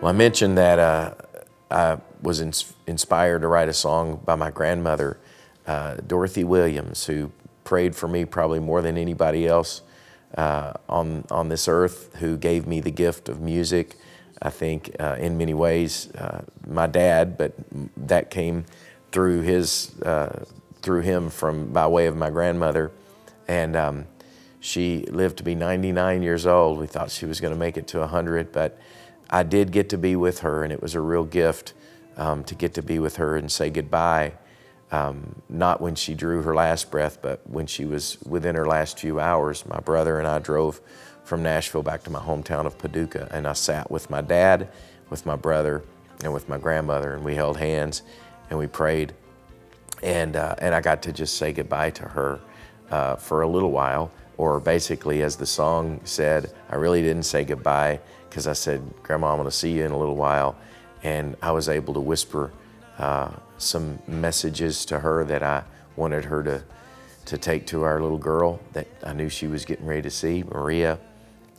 Well, I mentioned that uh, I was ins inspired to write a song by my grandmother, uh, Dorothy Williams, who prayed for me probably more than anybody else uh, on, on this earth, who gave me the gift of music. I think uh, in many ways, uh, my dad, but that came through his, uh, through him from by way of my grandmother, and um, she lived to be 99 years old. We thought she was going to make it to 100, but I did get to be with her, and it was a real gift um, to get to be with her and say goodbye. Um, not when she drew her last breath, but when she was within her last few hours. My brother and I drove from Nashville back to my hometown of Paducah, and I sat with my dad, with my brother, and with my grandmother, and we held hands and we prayed. And, uh, and I got to just say goodbye to her uh, for a little while, or basically, as the song said, I really didn't say goodbye because I said, Grandma, I'm going to see you in a little while. And I was able to whisper uh, some messages to her that I wanted her to, to take to our little girl that I knew she was getting ready to see, Maria.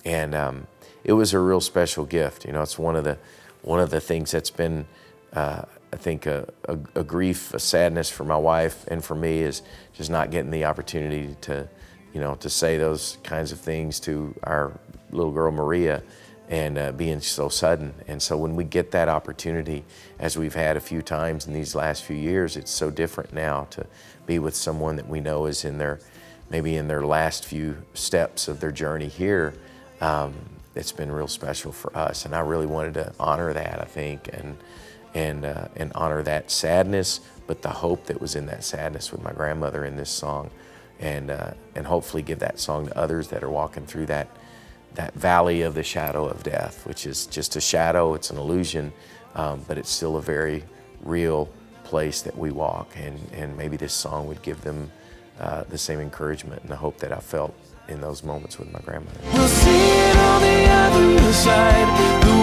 And um, it was a real special gift. You know, it's one of the, one of the things that's been, uh, I think, a, a, a, grief, a sadness for my wife and for me is just not getting the opportunity to, you know, to say those kinds of things to our little girl Maria and uh, being so sudden. And so when we get that opportunity, as we've had a few times in these last few years, it's so different now to be with someone that we know is in their, maybe in their last few steps of their journey here. Um, it's been real special for us, and I really wanted to honor that. I think, and and uh, and honor that sadness, but the hope that was in that sadness with my grandmother in this song, and uh, and hopefully give that song to others that are walking through that that valley of the shadow of death, which is just a shadow, it's an illusion, um, but it's still a very real place that we walk. And, and maybe this song would give them uh, the same encouragement and the hope that I felt in those moments with my grandmother. We'll